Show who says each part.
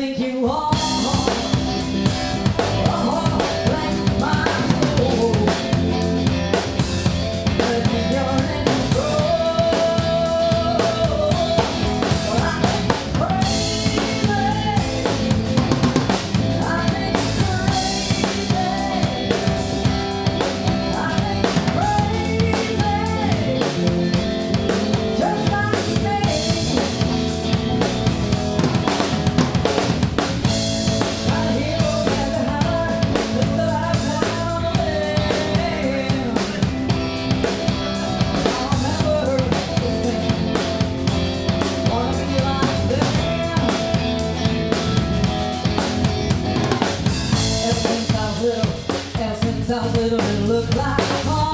Speaker 1: think you are? little it looked like home.